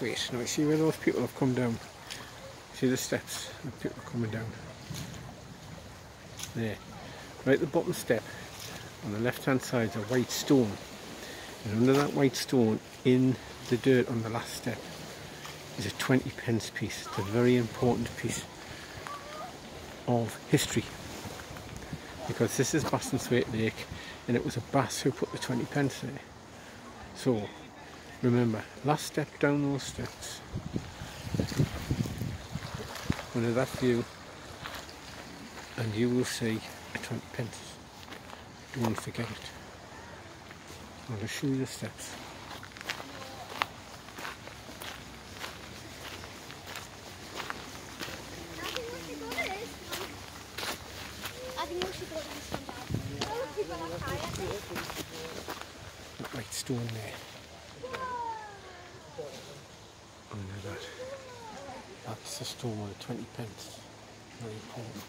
Wait, now see where those people have come down. See the steps of people coming down. There. Right at the bottom step, on the left hand side is a white stone. And under that white stone, in the dirt on the last step, is a 20 pence piece. It's a very important piece of history. Because this is Bassenthwaite Lake and it was a bass who put the 20 pence there. So remember, last step down those steps. Under that view and you will see a 20 pence. Don't forget it. I'm going to show you the steps. White stone there. Under that. That's the the 20 pence. Very important.